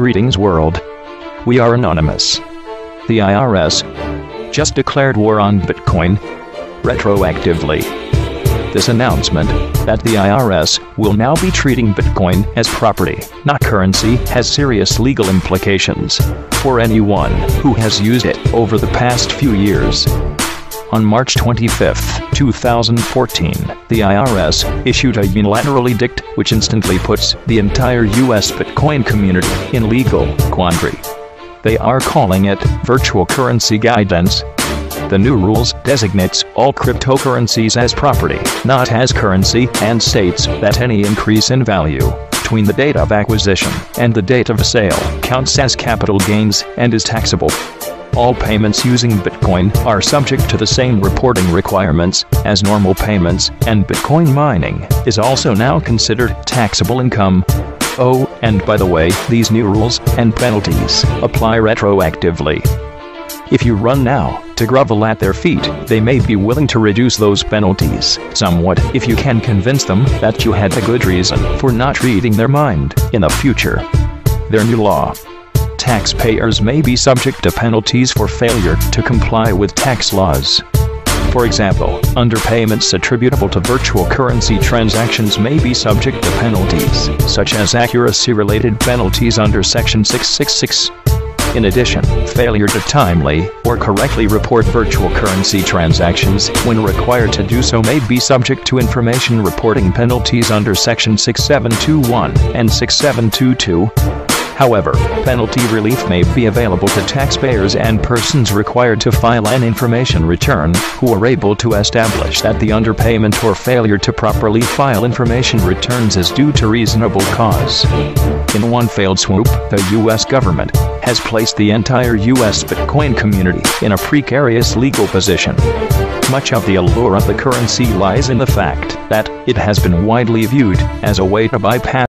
Greetings world. We are anonymous. The IRS just declared war on Bitcoin retroactively. This announcement that the IRS will now be treating Bitcoin as property, not currency, has serious legal implications for anyone who has used it over the past few years. On March 25, 2014, the IRS issued a unilateral edict which instantly puts the entire US Bitcoin community in legal quandary. They are calling it virtual currency guidance. The new rules designates all cryptocurrencies as property, not as currency, and states that any increase in value between the date of acquisition and the date of sale counts as capital gains and is taxable. All payments using Bitcoin are subject to the same reporting requirements as normal payments, and Bitcoin mining is also now considered taxable income. Oh, and by the way, these new rules and penalties apply retroactively. If you run now to grovel at their feet, they may be willing to reduce those penalties somewhat if you can convince them that you had a good reason for not reading their mind in the future. Their new law taxpayers may be subject to penalties for failure to comply with tax laws. For example, underpayments attributable to virtual currency transactions may be subject to penalties, such as accuracy-related penalties under Section 666. In addition, failure to timely or correctly report virtual currency transactions when required to do so may be subject to information reporting penalties under Section 6721 and 6722. However, penalty relief may be available to taxpayers and persons required to file an information return who are able to establish that the underpayment or failure to properly file information returns is due to reasonable cause. In one failed swoop, the U.S. government has placed the entire U.S. Bitcoin community in a precarious legal position. Much of the allure of the currency lies in the fact that it has been widely viewed as a way to bypass